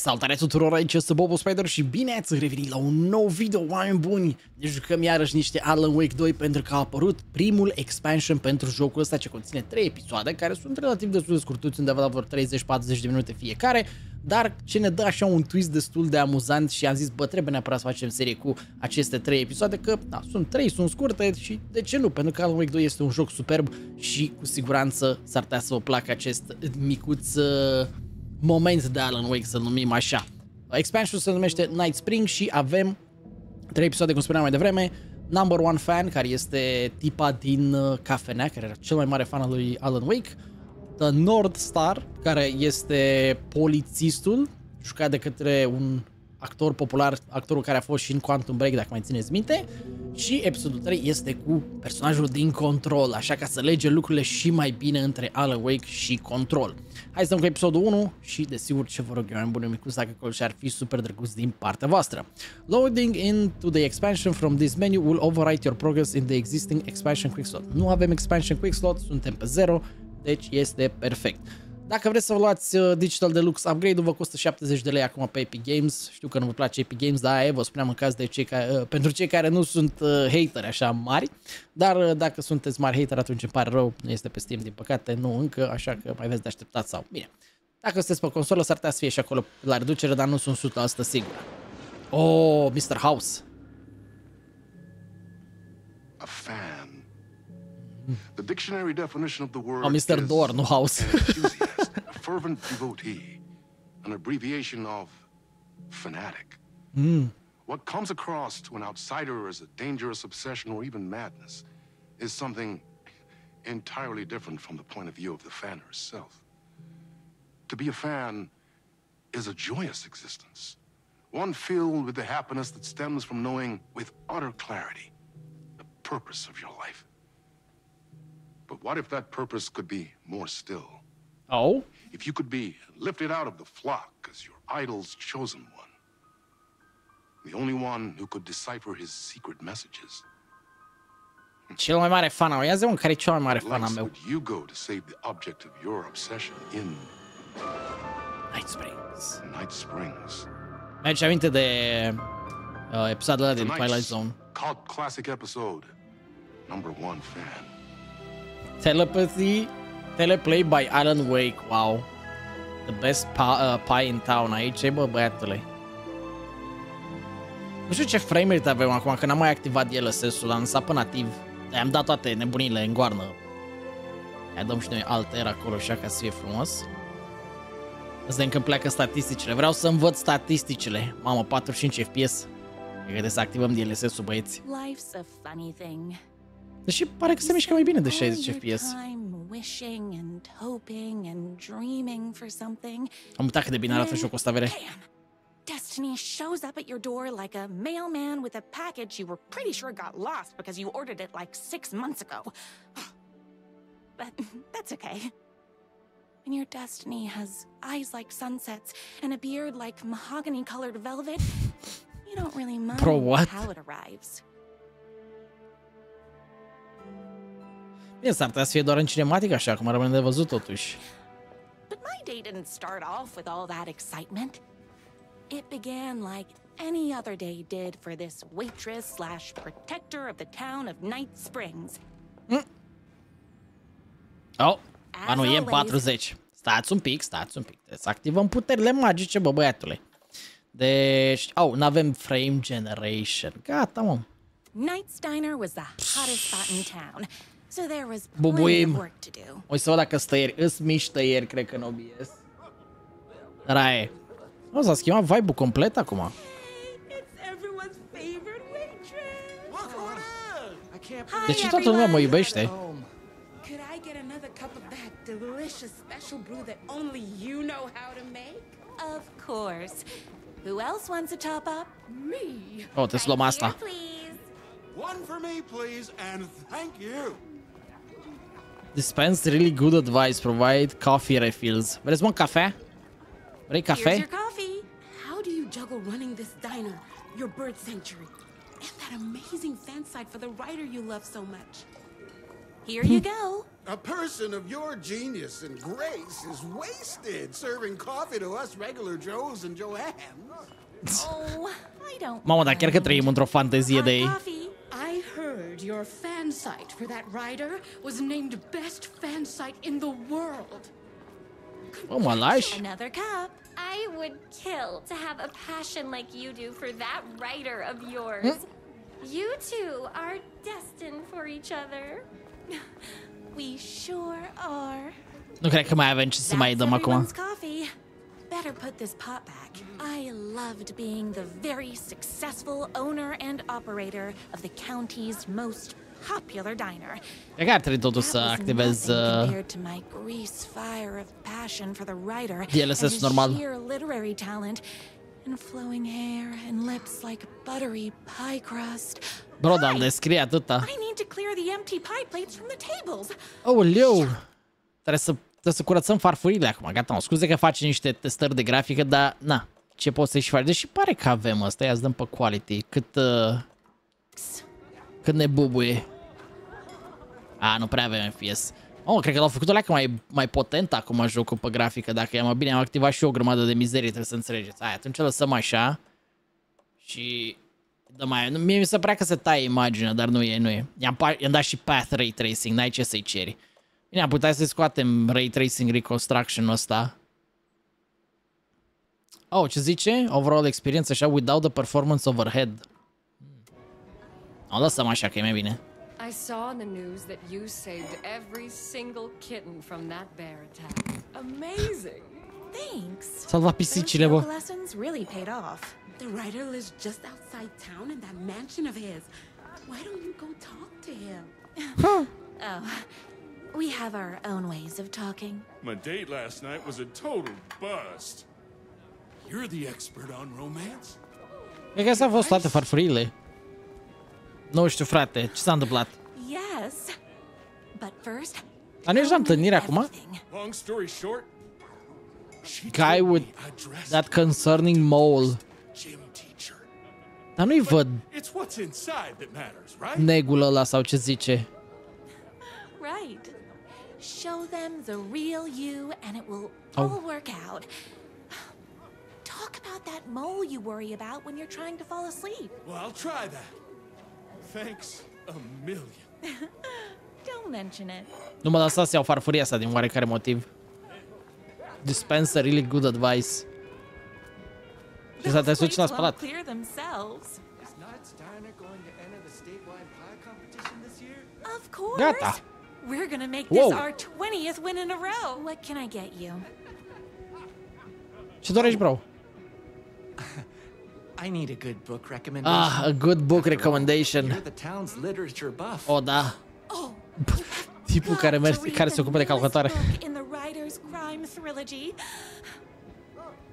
Salutare tuturor, aici este Bobo Spider și bine ați revenit la un nou video, oameni buni! Ne jucăm iarăși niște Alan Wake 2 pentru că a apărut primul expansion pentru jocul ăsta ce conține 3 episoade care sunt relativ destul de scurtuți, undeva la vreo 30-40 de minute fiecare, dar ce ne dă așa un twist destul de amuzant și am zis, bă, trebuie neapărat să facem serie cu aceste 3 episoade, că da, sunt 3, sunt scurte și de ce nu? Pentru că Alan Wake 2 este un joc superb și cu siguranță s-ar putea să vă placă acest micuț... Uh, moment de Alan Wake, să numim așa. Expansion se numește Night Spring și avem trei episoade, cum spuneam mai devreme. Number One Fan, care este tipa din uh, cafenea, care era cel mai mare fan al lui Alan Wake. The North Star, care este polițistul, jucat de către un actor popular, actorul care a fost și în Quantum Break, dacă mai țineți minte. Și episodul 3 este cu personajul din Control, așa ca să lege lucrurile și mai bine între Alan Wake și Control. Hai să dăm cu episodul 1 și desigur ce vă rog eu, am bun micuț, dacă acolo și ar fi super drăguț din partea voastră. Loading into the expansion from this menu will overwrite your progress in the existing expansion quick slot. Nu avem expansion quick slot, suntem pe 0, deci este perfect. Dacă vreți să vă luați uh, Digital Deluxe Upgrade-ul, vă costă 70 de lei acum pe Epic Games. Știu că nu vă place Epic Games, dar aia vă spuneam în caz de cei care, uh, pentru cei care nu sunt uh, hateri așa mari. Dar dacă sunteți mari hater, atunci îmi pare rău, nu este pe Steam din păcate, nu încă, așa că mai veți de așteptat sau... Bine, dacă sunteți pe consolă, s-ar putea să fie și acolo la reducere, dar nu sunt 100% sigur. Oh, Mr. House. A fan. The dictionary definition of the word oh, Mr. Door, no House. Fervent devotee, an abbreviation of fanatic. Mm. What comes across to an outsider as a dangerous obsession or even madness is something entirely different from the point of view of the fan herself. To be a fan is a joyous existence, one filled with the happiness that stems from knowing with utter clarity the purpose of your life. But what if that purpose could be more still? Oh? If you could be lifted out of the flock as your idol's chosen one. The only one who could decipher his secret messages. Cel mai mare fan al Ia zi un care e cel mai mare fan al meu. would you go to save the object of your obsession in Night Springs. Night Springs? Mi-aduce aminte de uh, episodul ăla din Twilight Zone. Cult classic episode. Number one fan. Telepathy Teleplay by Alan Wake, wow. The best pa uh, pie in town aici, bă, băiatule. Nu știu ce frame rate avem acum, că n-am mai activat DLSS-ul, l-am lăsat pe nativ. I-am dat toate nebunile în goarnă. Ia dăm și noi alter acolo așa ca să fie frumos. Asta încă pleacă statisticile. Vreau să învăț statisticile. Mamă, 45 FPS. E că să activăm DLSS-ul, băieți. Life's a funny thing. Deși pare că se mișcă mai bine de 60 FPS. Wishing and hoping and dreaming for something. Am uitat cât de bine arată mm, jocul ăsta, vere. Destiny shows up at your door like a mailman with a package you were pretty sure got lost because you ordered it like six months ago. But that's okay. When your destiny has eyes like sunsets and a beard like mahogany-colored velvet, you don't really mind Bro, what? how it arrives. Bine, s-ar putea să fie doar în cinematic așa, cum rămâne de văzut totuși. But my day didn't start off with all that excitement. It began like any other day did for this waitress slash protector of the town of Night Springs. Mm. Oh, nu e 40. Stați un pic, stați un pic. Trebuie să activăm puterile magice, bă, băiatule. Deci, oh, n-avem frame generation. Gata, mă. Night's Diner was the hottest spot in town. So there was Bubuim. work to do. O să văd dacă stăieri. Îs mici tăieri, cred că în OBS. Rae. O, s-a schimbat vibe-ul complet acum. Deci toată lumea mă iubește. delicious special brew that only you know how to make? Of course. Who else wants a top up? Me. Oh, te luăm asta. One for me, please, and thank you. Dispense really good advice. Provide coffee refills. Vreți one cafe. Vrei cafea? Here's your coffee. How do you juggle running this diner, your bird sanctuary, and that amazing fan site for the writer you love so much? Here you hmm. go. A person of your genius and grace is wasted serving coffee to us regular Joes and Joannes. Oh, I don't. Mamă, dar chiar că mind. trăim într-o fantezie de Hot ei. coffee. I heard your fan site for that rider was named best fan site in the world. Oh my lași? Another cup. I would kill to have a passion like you do for that writer of yours. You two are destined for each other. We sure are. Nu cred că mai avem ce să mai That's dăm acum. coffee. Better put this pot back. I loved being the very successful owner and operator of the county's most popular diner. Cred că ar trebui totuși să That was er activez nothing uh, compared to my grease fire of passion for the writer DLSS normal. sheer literary talent and flowing hair and lips like buttery pie crust. Bro, dar Hi! atâta. I need to clear the empty pie plates from the tables. Oh, Aoleu! Trebuie er să, trebuie să curățăm farfurile acum. Gata, mă, scuze că faci niște testări de grafică, dar na, ce poți să-și faci? Deși pare că avem ăsta, ia dăm pe quality. Cât, uh, cât ne bubuie. A, nu prea avem FPS. Oh, cred că l-au făcut o leacă mai, mai potent acum jocul pe grafică. Dacă e mai bine, am activat și eu o grămadă de mizerie, trebuie să înțelegeți. Hai, atunci lăsăm așa. Și... Dă mai, mie mi se părea că se taie imaginea, dar nu e, nu e. I-am, pa- i-am dat și Path Ray Tracing, n-ai ce să-i ceri. Bine, am putea să scoatem Ray Tracing Reconstruction-ul ăsta. Oh, ce zice? Overall experience așa, without the performance overhead. O lăsăm așa că e mai bine. I saw in the news that you saved every single kitten from that bear attack. Amazing! Thanks. Salva Those pisicile, yoga bă. lessons really paid off. The writer lives just outside town in that mansion of his. Why don't you go talk to him? Oh, we have our own ways of talking. My date last night was a total bust. You're the expert on romance? Cred că astea au fost toate farfurile. Er nu știu, frate, ce s-a întâmplat? Yes. But first, Dar nu ești la tell me întâlnire er acum? Long story short, she Guy with me I dressed that concerning mole. gym teacher. Dar nu-i văd It's what's inside that matters, right? negul ăla sau ce zice. Right. Show them the real you and it will Oh. all work out. Talk about that mole you worry about when you're trying to fall asleep. Well, I'll try that. Thanks a million. Don't mention it. Nu mă lăsa să iau farfuria asta din oarecare motiv. Dispenser really good advice. Și asta te Those suci la spălat. clear themselves. Is Knight's Diner going to enter the statewide pie competition this year? Of course. Gata. We're gonna make Whoa. this our 20th win in a row. What can I get you? Ce dorești, bro? I need a good book recommendation. Ah, a good book recommendation. You're the town's literature buff. O, da. Oh, Tipul care, got to merge, care se ocupă de calculatoare. In the writer's crime trilogy.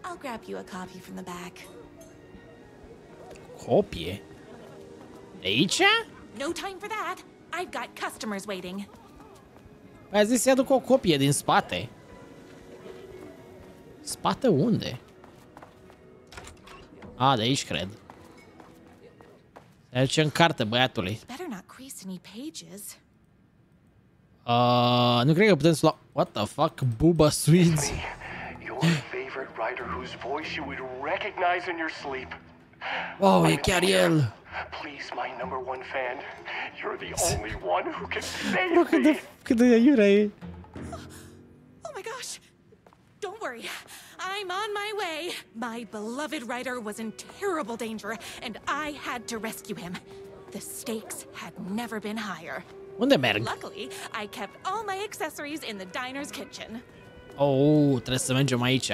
I'll grab you a copy from the back. Copie? De aici? No time for that. I've got customers waiting. Ai zis să aduc o copie din spate. Spate unde? A, de aici cred. Se duce în carte, băiatului. Uh, nu cred că putem să luăm... What the fuck? Booba Swedes? Oh, e chiar el! Please, my number one fan, you're the only one who can save Bro, cât me. de, cât de iurea e. Oh my gosh! Don't worry. I'm on my way. My beloved writer was in terrible danger, and I had to rescue him. The stakes had never been higher. Unde merg? Luckily, I kept all my accessories in the diner's kitchen. Oh, trebuie să mergem aici.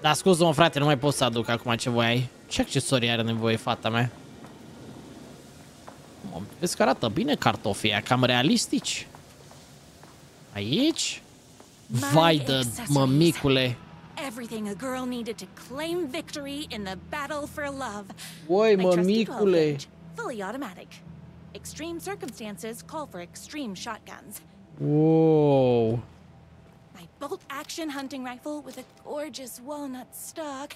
Dar scuză-mă, frate, nu mai pot să aduc acum ce voiai. Ce accesorii are nevoie fata mea? Vezi că arată bine cartofii ăia, cam realistici. Aici? Vai de mămicule. Everything a girl needed to claim victory in the battle for love. Oi, mămicule. fully automatic. Extreme circumstances call for extreme shotguns. Wow. My bolt action hunting rifle with a gorgeous walnut stock.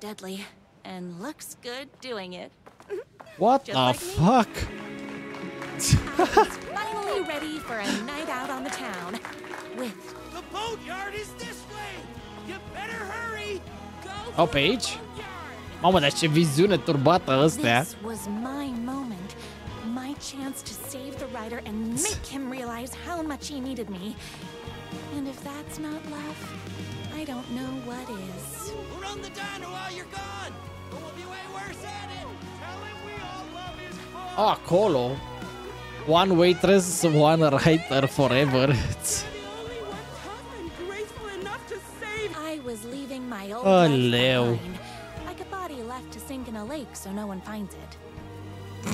Deadly. And looks good doing it. What Just the like fuck? I was finally ready for a night out on the town. With The boatyard is this way! You better hurry! Go Au pe aici? Mamă, dar ce viziune turbată ăstea. This was my moment. My chance to save the rider and make him realize how much he needed me. And if that's not love, I don't know what is. We'll run the diner while you're gone! Or we'll be way worse at it! Acolo. One waitress, one writer forever. I was leaving my old Oh, life Leo. behind, like a body left to sink in a lake so no one finds it.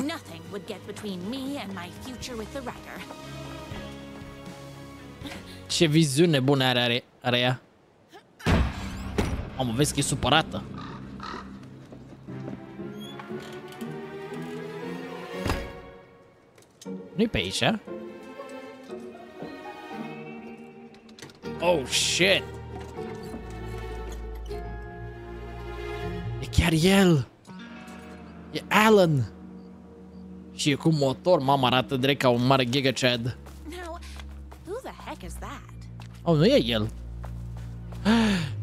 Nothing would get between me and my future with the rider. Ce viziune bună are, are, are ea. Mamă, vezi că e supărată. Nu-i pe aici, a? Oh, shit! E chiar el! E Alan! Și e cu motor, mama arată direct ca un mare Giga Chad. Now, who the heck is that? Oh, nu e el.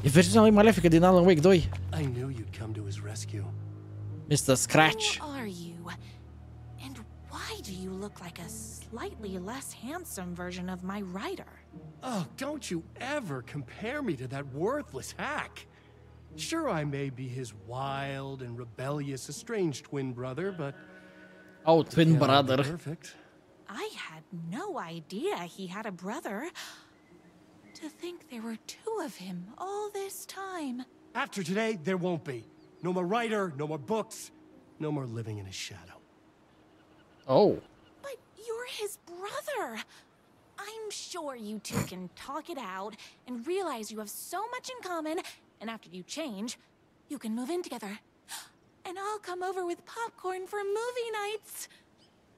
E versiunea lui malefică din Alan Wake 2. I knew you'd come to his rescue. Mr. Scratch. Who are you? And why do you look like a slightly less handsome version of my rider? Oh, don't you ever compare me to that worthless hack. Sure, I may be his wild and rebellious estranged twin brother, but Oh, twin can't all be brother. perfect. I had no idea he had a brother. To think there were two of him all this time. After today, there won't be. No more writer, no more books, no more living in his shadow. Oh. But you're his brother. I'm sure you two can talk it out and realize you have so much in common, and after you change, you can move in together. And I'll come over with popcorn for movie nights.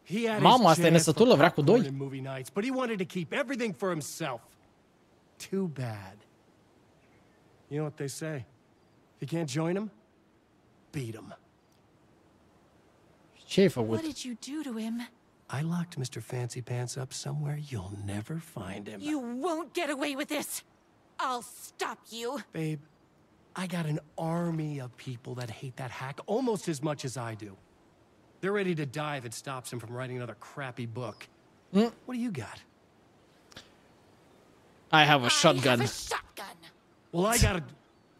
He had Mama, his asta e chance for nesătulă, vrea cu popcorn doi. and movie nights, but he wanted to keep everything for himself. Too bad. You know what they say? If you can't join him, beat him. Ce ai What did you do to him? I locked Mr. Fancy Pants up somewhere you'll never find him. You won't get away with this. I'll stop you. Babe, I got an army of people that hate that hack almost as much as I do. They're ready to die if it stops him from writing another crappy book. Hmm? What do you got? I have a I shotgun. have a shotgun. Well, I got a.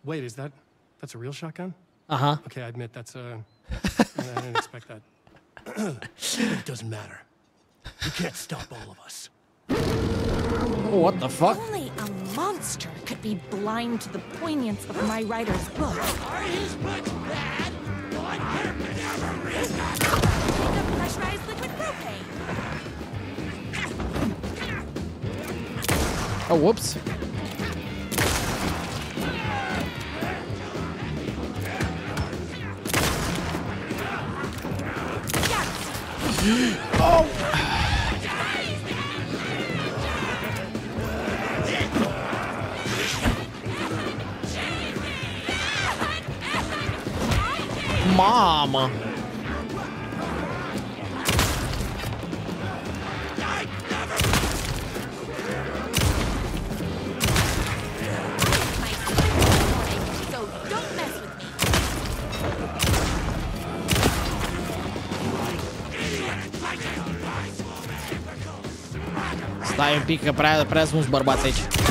Wait, is that that's a real shotgun? Aha. Okay, I admit that's a. I didn't expect that. It doesn't matter. You can't stop all of us. Oh, what the fuck? Only a monster could be blind to the poignance of my writer's book. Are his books bad? What happened ever read that? The pressurized liquid propane. Oh, whoops. Мама! Daí um pica para, parece uns barbacetes.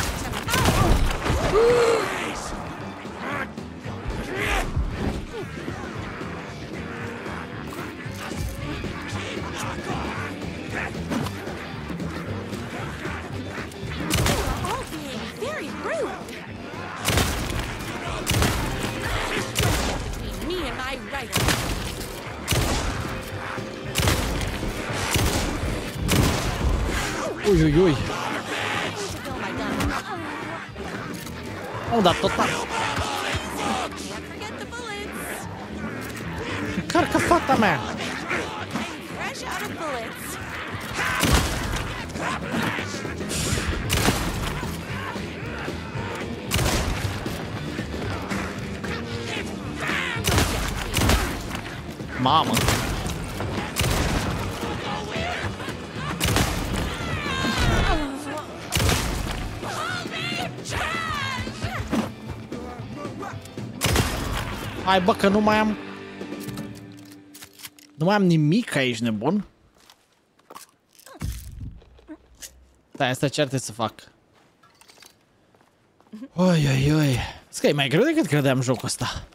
Mamă! Hai bă, că nu mai am... Nu mai am nimic aici, nebun. Da, asta ce ar trebui să fac? Oi, oi, oi. Sky, mai greu decât credeam jocul ăsta.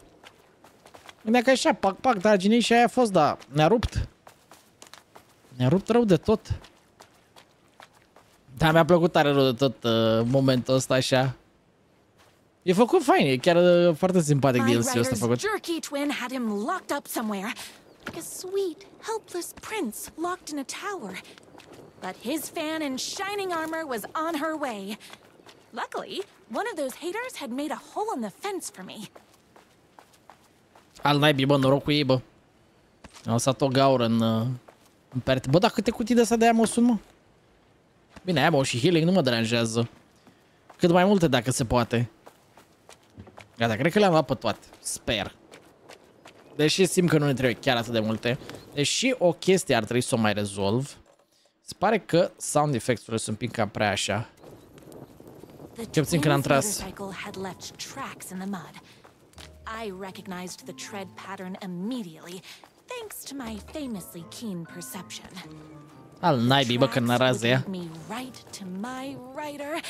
Gândeam că așa, pac, pac, da, ginei și aia a fost, dar ne-a rupt. Ne-a rupt rău de tot. Da, mi-a plăcut tare rău de tot uh, momentul ăsta așa. E făcut fain, e chiar uh, foarte simpatic DLC-ul ăsta făcut. jerky twin had him locked up somewhere, like a sweet, helpless prince locked in a tower. But his fan in shining armor was on her way. Luckily, one of those haters had made a hole in the fence for me. Al naibii, bă, noroc cu ei, bă. Am lăsat o gaură în, uh, în perte. Bă, dar câte cutii de astea de ammo sunt, mă? Bine, ammo și healing nu mă deranjează. Cât mai multe, dacă se poate. Gata, cred că le-am luat pe toate. Sper. Deși simt că nu ne trebuie chiar atât de multe. Deși o chestie ar trebui să o mai rezolv. Se pare că sound effects-urile sunt un pic cam prea așa. The Cel puțin când am twins' tras. I recognized the tread pattern immediately, thanks to my famously keen perception. Al naibii, bă, că narează ea. me right to my writer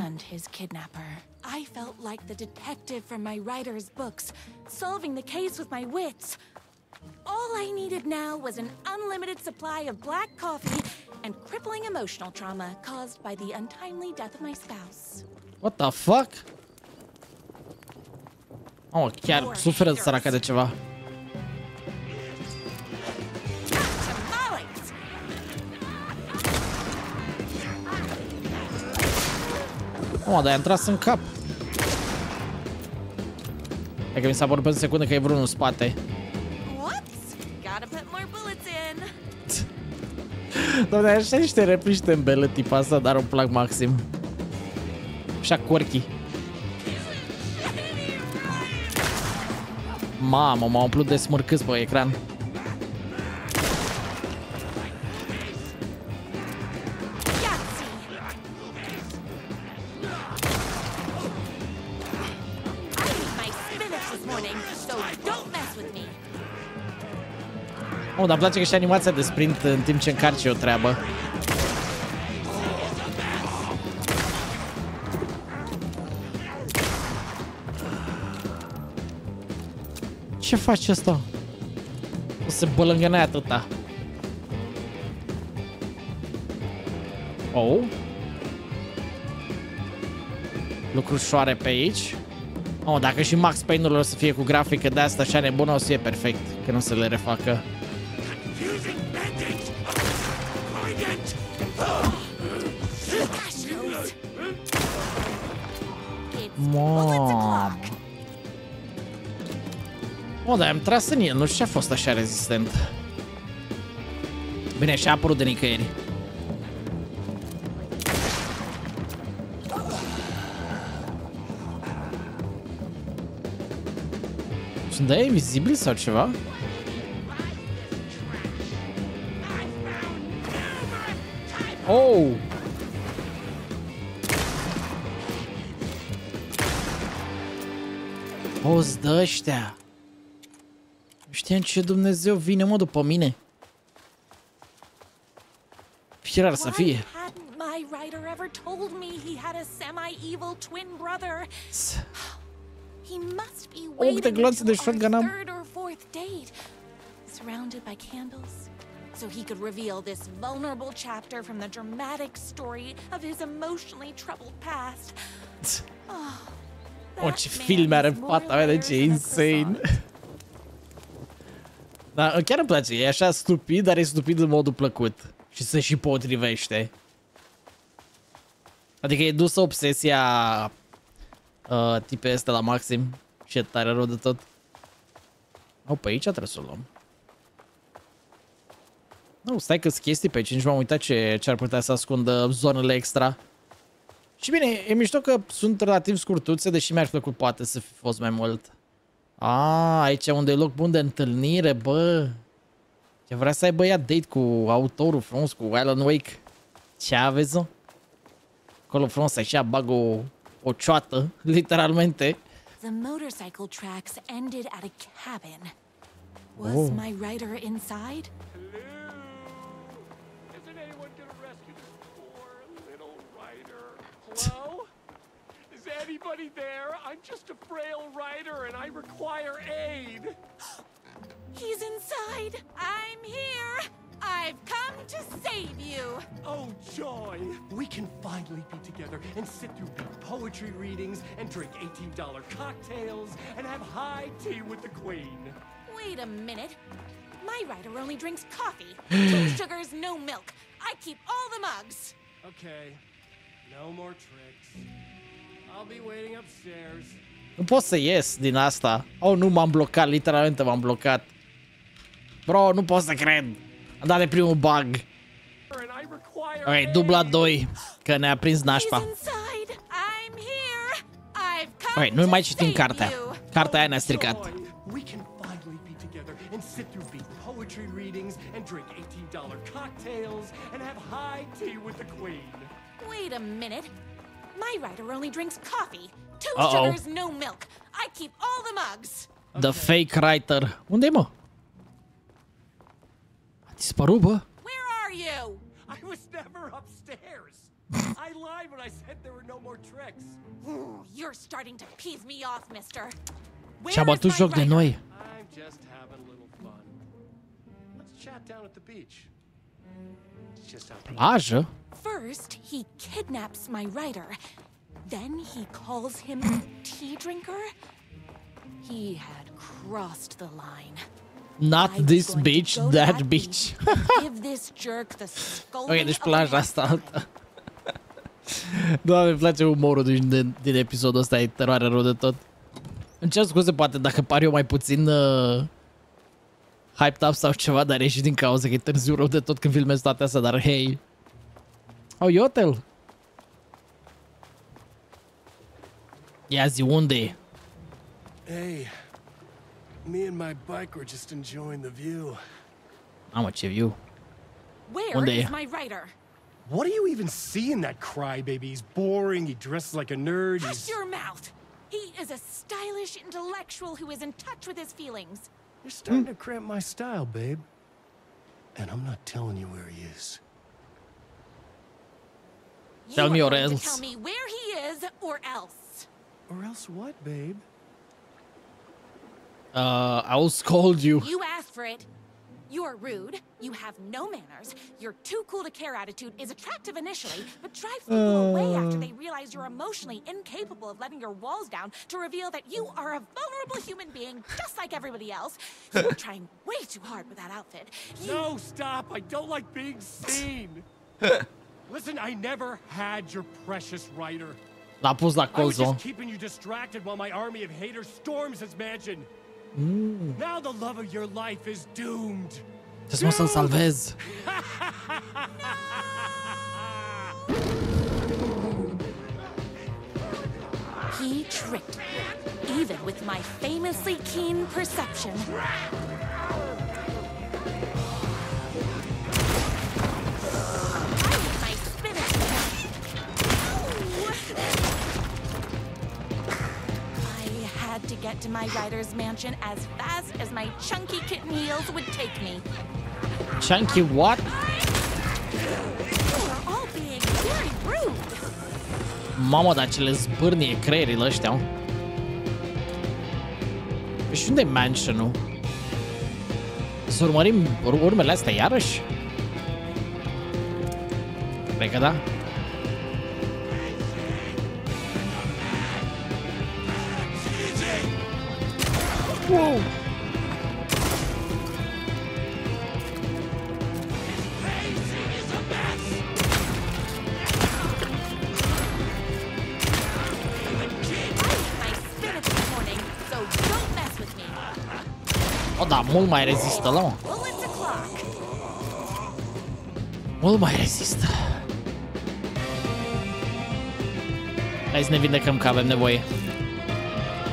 and his kidnapper. I felt like the detective from my writer's books, solving the case with my wits. All I needed now was an unlimited supply of black coffee and crippling emotional trauma caused by the untimely death of my spouse. What the fuck? Oh, chiar suferă săraca de ceva. Tamales! Oh, dar i-am tras în cap. E că mi s-a părut pe o secundă că e vreunul în spate. Whoops! Gotta put more bullets in. Doamne, așa niște replici tembele tipa asta, dar îmi plac maxim. Așa quirky. Mamă, m-a umplut de smârcâți pe ecran. Yahtzee! I ate my spinach this morning, so don't mess with me. Oh, dar îmi place că și animația de sprint în timp ce încarci o treabă. Ce faci asta? O să bălângăne atâta. Oh. Lucrușoare pe aici. Oh, dacă și Max Payne-ul o să fie cu grafică de asta așa nebună, o să fie perfect. Că nu se le refacă. Gosh, knows. It's bullets Mamă. o'clock. O, dar am tras în el, nu știu ce a fost așa rezistent. Bine, și-a apărut de nicăieri. Sunt de invizibili sau ceva? Oh! O, de ăștia. Știam ce Dumnezeu vine, mă, după mine. Firar să fie. my writer ever told me he had a semi-evil twin brother? He must be waiting until our third or fourth date, surrounded by candles, so he could reveal this vulnerable chapter from the dramatic story of his emotionally troubled past. Ah, o, That ce man filme are în fața mea, deci e than a insane. Croissant. Dar chiar îmi place, e așa stupid, dar e stupid în modul plăcut. Și se și potrivește. Adică e dusă obsesia uh, tipei astea la maxim. Și e tare rău de tot. Au, pe aici trebuie să o luăm. Nu, stai că sunt chestii pe aici, nici m-am uitat ce, ce ar putea să ascundă zonele extra. Și bine, e mișto că sunt relativ scurtuțe, deși mi-ar fi plăcut poate să fi fost mai mult. A, aici e unde e loc bun de întâlnire, bă. Ce vrea să aibă ea date cu autorul frumos, cu Alan Wake. Ce aveți, mă? Acolo frumos, așa, bag o, o cioată, literalmente. The motorcycle tracks ended at a cabin. Was Oh. my rider inside? Anybody there? I'm just a frail rider and I require aid. He's inside. I'm here. I've come to save you. Oh, joy! We can finally be together and sit through big poetry readings and drink $18 cocktails and have high tea with the queen. Wait a minute. My rider only drinks coffee. Two sugars, no milk. I keep all the mugs. Okay, no more tricks. Nu pot să ies din asta. Oh, nu, m-am blocat, literalmente m-am blocat. Bro, nu pot să cred. Am dat de primul bug. Ok, dubla 2, că ne-a prins nașpa. Ok, nu mai citim cartea. Cartea aia ne-a stricat. Wait a minute. My writer only drinks coffee. 2 Uh-oh. sugars, no milk. I keep all the mugs. The fake writer. unde mă? A ah, dispărut, bă? Where are you? I was never upstairs. I lied when I said there were no more tricks. Ooh, you're starting to peeve me off, mister. Where Și-a bătut my joc de noi. I'm just having a little fun. Let's chat down at the beach. It's just out there. Plajă? First, he kidnaps my rider. Then he calls him a tea drinker. He had crossed the line. Not I this going bitch, that that bitch. Give this jerk the scolding Ok, deci of a plaja asta lifetime. alta. Doamne, îmi place umorul din, din, din episodul ăsta, e teroare rău de tot. Îmi cer scuze, poate, dacă par eu mai puțin uh, hyped up sau ceva, dar e și din cauza că e târziu rău de tot când filmez toate astea, dar hei. Oh, e hotel. Ia zi, unde e? Hey, me and my bike were just enjoying the view. Mamă, ce viu. Where Unde is e? my rider? What do you even see in that crybaby? He's boring, he dresses like a nerd, Hush he's... your mouth. He is a stylish intellectual who is in touch with his feelings. You're starting to cramp my style, babe. And I'm not telling you where he is. You Tell me or else. Tell me where he is or else. Or else what, babe? Uh, I will scold you. You asked for it. You are rude. You have no manners. Your too cool to care attitude is attractive initially, but drives people away after they realize you're emotionally incapable of letting your walls down to reveal that you are a vulnerable human being just like everybody else. You're trying way too hard with that outfit. You No, stop! I don't like being seen! Listen, I never had your precious writer. L-a pus la I was just keeping you distracted while my army of haters storms his mansion. Now the love of your life is doomed. Trebuie să-l salvez. He tricked me, even with my famously keen perception. To get to my rider's mansion as fast as my chunky kitten heels would take me. Chunky what? You are all being very rude. Mamă, dar ce le zbârnie creierile ăștia. și unde e mansion-ul? Să urmărim ur- urmele astea iarăși? Cred că da. Uou! Oda, mulma resista, não? Mulma resista. Mas nevinda é kam kabem neboy. É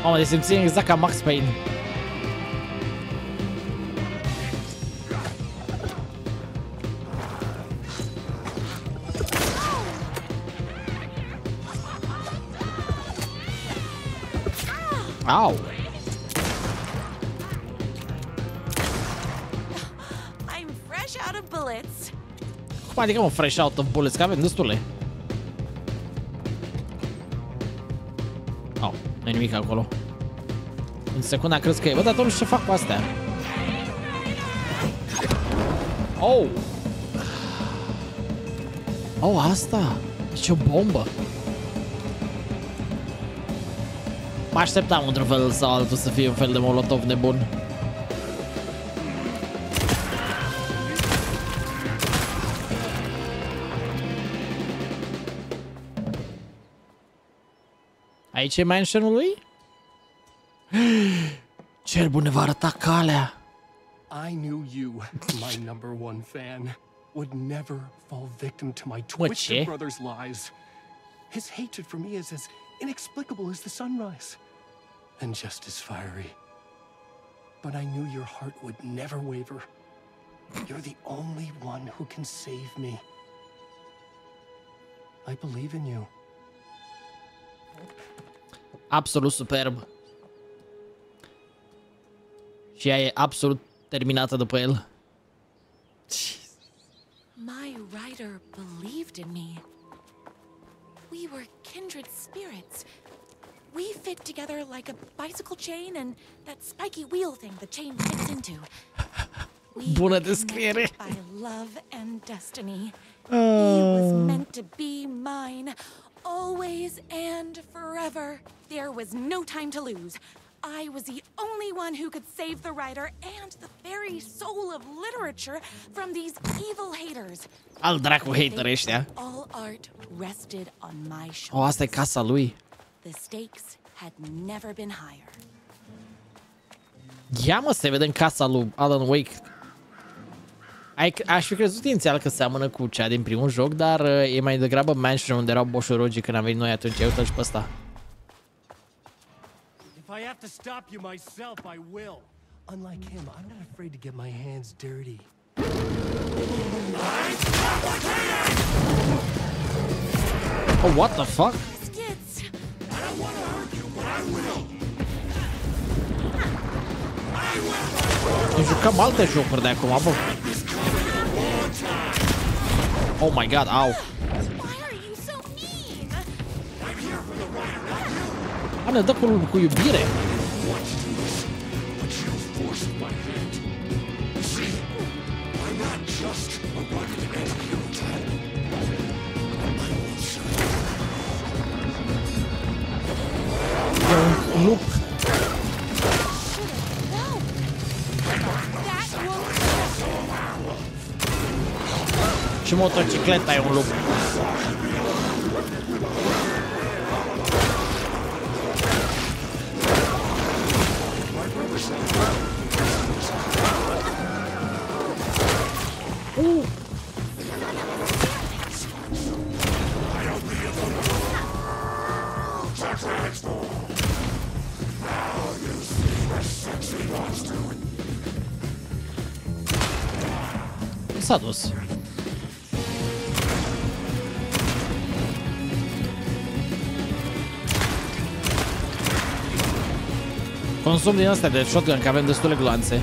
oh, mas esse mcinho zaka Max Payne. Simțim exact ca Max Payne. Au! I'm fresh out of bullets. Cum adică mă fresh out of bullets? Că avem destule. Au, nu nimic acolo. În secunda crezi că e. Bă, dar atunci ce fac cu astea? Oh! Oh, asta! Ce o bombă! Mă așteptam într-un fel sau altul să fie un fel de molotov nebun. Aici e mansionul lui? Cerbul ne va arăta calea. I knew you, my number one fan, would never fall victim to my twisted brother's lies. His hatred for me is as inexplicable as the sunrise, and just as fiery. But I knew your heart would never waver. You're the only one who can save me. I believe in you. Absolut superb. Și ea e absolut terminată după el. My rider believed in me. We were kindred spirits. We fit together like a bicycle chain and that spiky wheel thing the chain fits into. We Bună descriere. By love and destiny. He was Uh. meant to be mine, always and forever. There was no time to lose. I was the only one who could save the writer and the very soul of literature from these evil haters. Al dracu hater ăștia. All art rested on my shoulders. asta e casa lui. The stakes had never been higher. Ia mă să se vede în casa lui Alan Wake. Ai, aș fi crezut inițial că seamănă cu cea din primul joc, dar uh, e mai degrabă mansion unde erau boșorogii când am venit noi atunci. Uite-l și pe ăsta. If I have to stop you myself, I will. Unlike him, I'm not afraid to get my hands dirty. Oh, what the fuck? don't want to hurt you, but Ne jucăm alte jocuri de acum, bă. Oh my god, au. Ana, dă cu, cu iubire. Motocicleta e un lup. Uh. S-a dus. Consum din astea de shotgun, că avem destule gloanțe.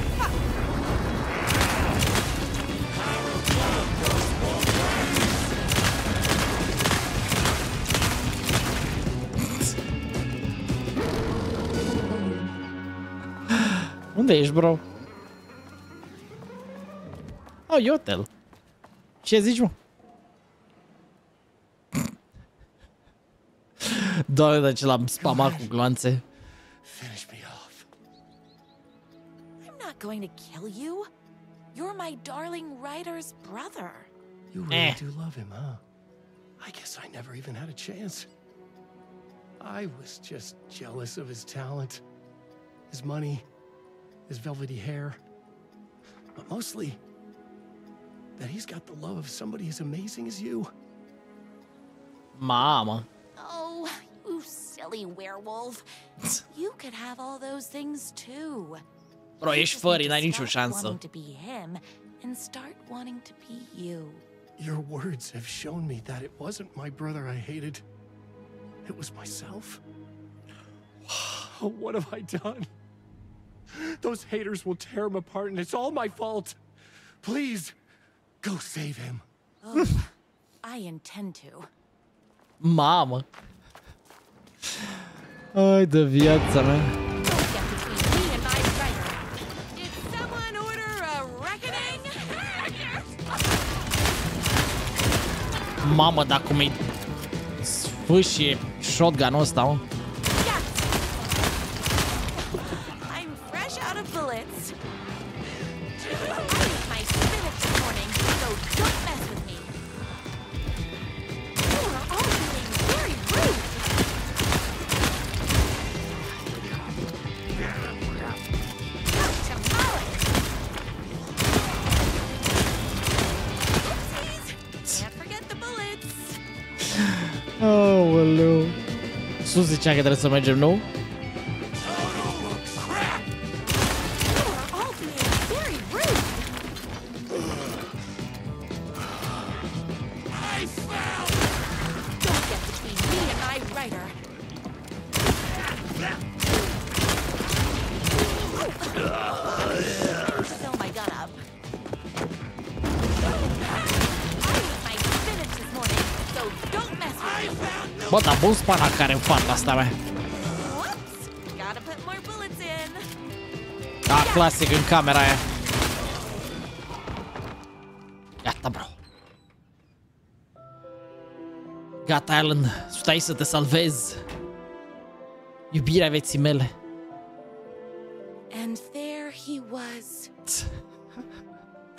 Unde ești, bro? Oh, Iotel. Ce zici, mă? Doamne, dar ce l-am spamat cu gloanțe. Finish going to kill you. You're my darling writer's brother. You really Eh. do love him, huh? I guess I never even had a chance. I was just jealous of his talent, his money, his velvety hair. But mostly, that he's got the love of somebody as amazing as you. Mamă. Oh, you silly werewolf. you could have all those things too. Bro, You ești just need furry, to n-ai nicio șansă. to be him and start wanting to be you. Your words have shown me that it wasn't my brother I hated. It was myself. Oh, what have I done? Those haters will tear him apart, and it's all my fault. Please, go save him. Oh, I intend to. Mamă. Ai de viața mea. Mamă, dar cum e sfâșie shotgun-ul ăsta, mă. शिक्षा के तरफ़ समझ नो me. Bă, dar bun spana care în fata asta mea. Whoops! Gotta put more bullets in. Da, clasic în camera aia. Gata, bro. Gata, Alan. Stai să te salvezi. Iubirea vieții mele. And there he was.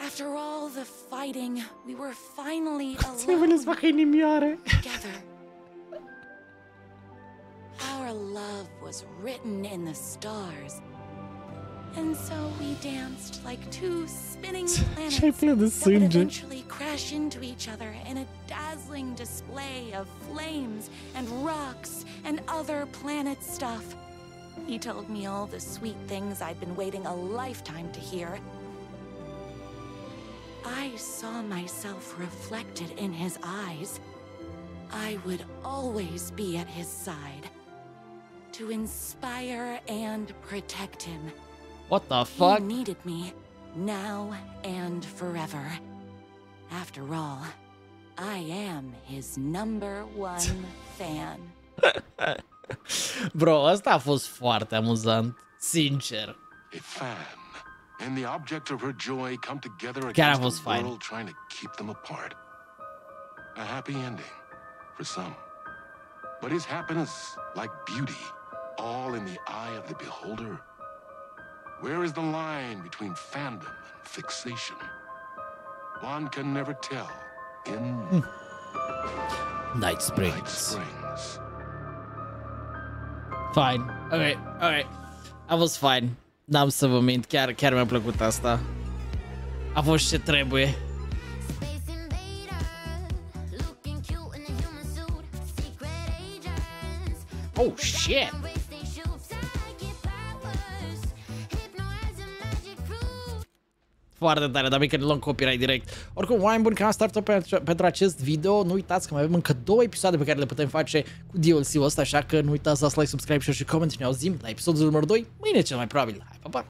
After all the fighting, we were finally alone facă inimioare. together. Our love was written in the stars. And so we danced like two spinning planets Și-ai plâns de that would eventually crash into each other in a dazzling display of flames and rocks and other planet stuff. He told me all the sweet things I'd been waiting a lifetime to hear. I saw myself reflected in his eyes. I would always be at his side to inspire and protect him. What the He fuck? needed me now and forever. After all, I am his number one fan. Bro, asta a fost foarte amuzant. Sincer. A fan and the object of her joy come together Chiar a against fost a fain. world trying to keep them apart. A happy ending for some. But is happiness like beauty all in the eye of the beholder? Where is the line between fandom and fixation? One can never tell in Night Night Springs. Springs. Fine. Ok, ok. A fost fine. N-am să vă mint, chiar, chiar mi-a plăcut asta. A fost ce trebuie. Oh invader, Foarte tare, dar mică ne luăm copyright direct. Oricum, oameni buni, cam asta ar fi tot pentru, pentru acest video. Nu uitați că mai avem încă două episoade pe care le putem face cu DLC-ul ăsta, așa că nu uitați să dați like, subscribe, share și comment și ne auzim la episodul numărul 2 mâine cel mai probabil. Hai, pa, pa!